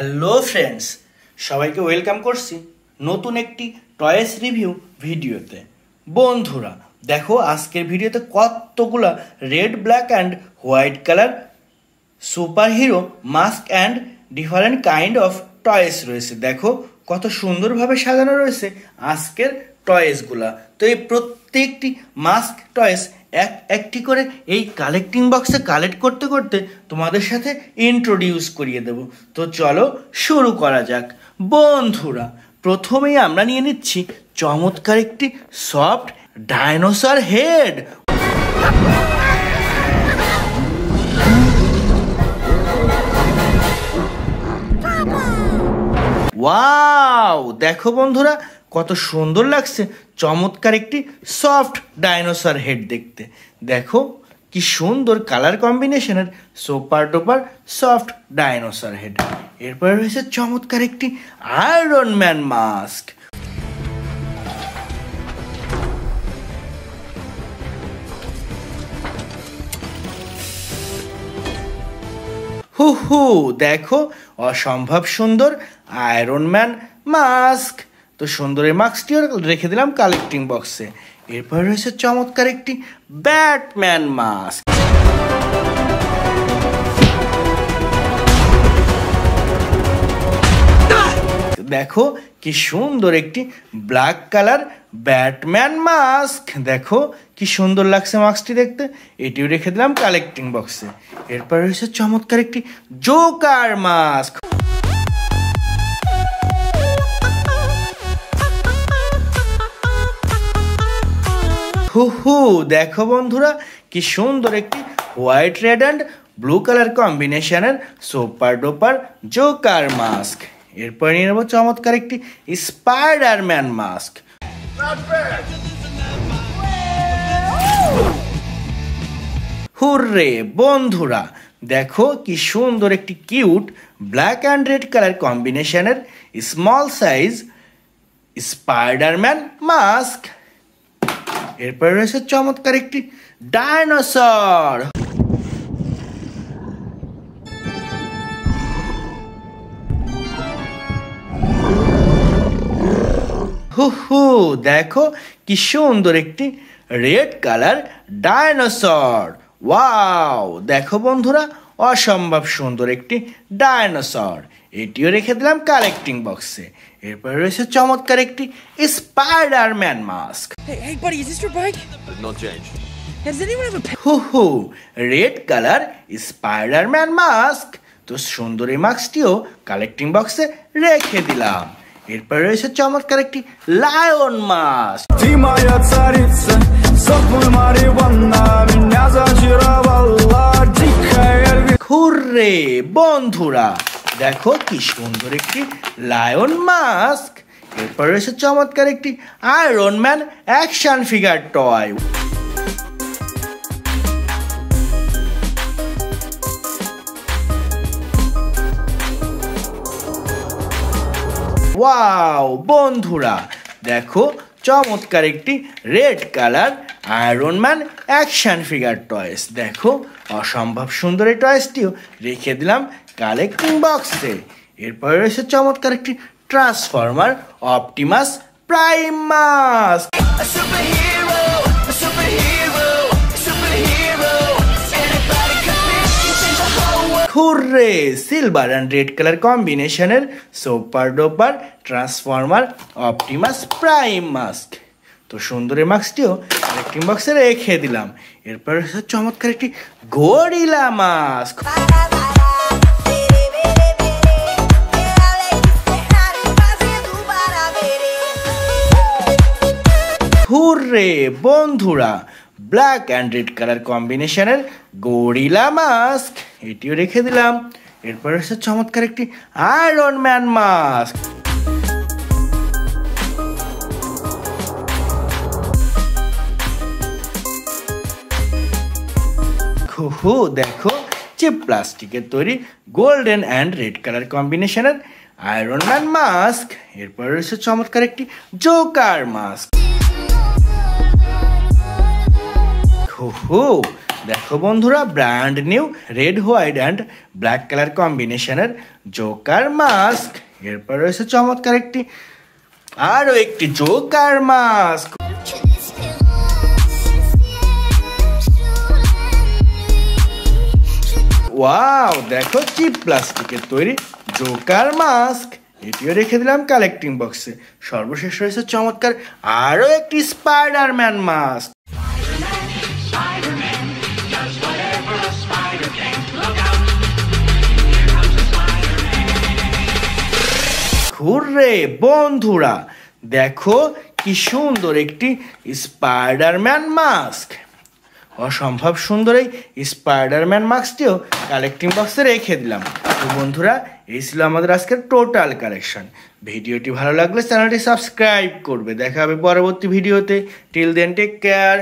Hello friends সবাইকে welcome করছি নতুন একটি টয়েস রিভিউ ভিডিওতে। বন্ধুরা, দেখো আজকের ভিডিওতে কতগুলা red black and white colour superhero mask and different kind of toys রয়েছে। দেখো কত সুন্দরভাবে সাজানো রয়েছে আজকের টয়েসগুলা তো এই প্রত্যেকটি মাস্ক টয়েস এক, একটি করে এই কালেক্টিং বক্সে কালেক্ট করতে করতে তোমাদের সাথে ইন্ট্রোডিউস করিয়ে দেব। তো চলো শুরু করা যাক। বন্ধুরা, প্রথমেই আমরা নিয়ে নিচ্ছি চমৎকার একটি সফট ডাইনোসর হেড ওয়াও দেখো বন্ধুরা, কত সুন্দর লাগছে। চমৎকার একটি সফট ডাইনোসর হেড দেখতে। দেখো কি সুন্দর কালার কম্বিনেশনের super duper soft dinosaur head এরপরে রয়েছে চমৎকার একটি আয়রন ম্যান মাস্ক হু হু দেখো অসম্ভব সুন্দর আয়রন ম্যান মাস্ক তো সুন্দর এই মাস্কটিও রেখে দিলাম কালেক্টিং বক্সে এরপর রয়েছে চমৎকার একটি ব্যাটম্যান মাস্ক দেখো কি সুন্দর একটি ব্ল্যাক কালার ব্যাটম্যান মাস্ক দেখো কি সুন্দর লাগছে মাস্কটি দেখতে। এটিও রেখে দিলাম কালেক্টিং বক্সে এরপর রয়েছে চমৎকার একটি জোকার মাস্ক হু হু দেখো বন্ধুরা, কি সুন্দর একটি white red and blue colour কম্বিনেশনের সুপার ডোপার জোকার মাস্ক এরপর নিয়ে নেব চমৎকার একটি স্পাইডারম্যান মাস্ক হুররে, বন্ধুরা, দেখো কি সুন্দর একটি cute black and red colour কম্বিনেশনের স্মল সাইজ স্পাইডারম্যান মাস্ক এরপরে রয়েছে চমৎকার একটি ডাইনোসর। হু দেখো কি সুন্দর একটি রেড কালার ডাইনোসর। ওয়াও, দেখো বন্ধুরা, অসম্ভব সুন্দর একটি ডাইনোসর। এটিও রেখে দিলাম কালেক্টিং বক্সে এরপর রয়েছে চমৎকার একটি স্পাইডারম্যান মাস্ক হু হু রেড কালার স্পাইডারম্যান মাস্ক তো সুন্দর এই মাস্কটিও কালেক্টিং বক্সে রেখে দিলাম। এরপরে রয়েছে চমৎকার একটি লায়ন মাস্ক বন্ধুরা দেখো কি সুন্দর একটি লায়ন মাস্ক এরপর রয়েছে চমৎকার একটি Iron Man action figure toy wow বন্ধুরা, দেখো চমৎকার একটি red colour Iron Man action figure toys দেখো, অসম্ভব সুন্দর এই টয়েসটিও রেখে দিলাম কালেক্টিং বক্সে এরপরে রয়েছে চমৎকার একটি Transformer Optimus Prime mask A superhero, a superhero, a superhero. Anybody can be, can change the whole world. Hurray silver and red colour কম্বিনেশনের super duper Transformer Optimus Prime mask তো সুন্দরের মাস্কটিও কালেক্টিং বক্সে রেখে দিলাম এরপর চমৎকার একটি গরিলা মাস্ক হুররে বন্ধুরা ব্ল্যাক অ্যান্ড রেড কালার কম্বিনেশনের গরিলা মাস্ক এটিও রেখে দিলাম। এরপর হচ্ছে চমৎকার একটি আয়রন ম্যান মাস্ক হু দেখো, যে প্লাস্টিকের তৈরি গোল্ডেন অ্যান্ড রেড কালার কম্বিনেশনের আয়রন ম্যান মাস্ক এরপর রয়েছে চমৎকার একটি জোকার মাস্ক হু হু। দেখো বন্ধুরা brand new red white and black colour কম্বিনেশনের জোকার মাস্ক এরপর রয়েছে চমৎকার একটি, আরও একটি জোকার মাস্ক ওয়াও দেখো চিপ প্লাস্টিকের তৈরি জোকার মাস্ক এটিও রেখে দিলাম কালেক্টিং বক্সে সর্বশেষ রয়েছে চমৎকার আরও একটি স্পাইডারম্যান মাস্ক হুররে বন্ধুরা, দেখো কি সুন্দর একটি স্পাইডারম্যান মাস্ক অসম্ভব সুন্দর এই স্পাইডারম্যান মাস্কটিও কালেক্টিং বক্সে রেখে দিলাম। তো বন্ধুরা, এই ছিল আমাদের আজকের টোটাল কালেকশন ভিডিওটি ভালো লাগলে চ্যানেলটি সাবস্ক্রাইব করবে। দেখা হবে পরবর্তী ভিডিওতে। Till then take care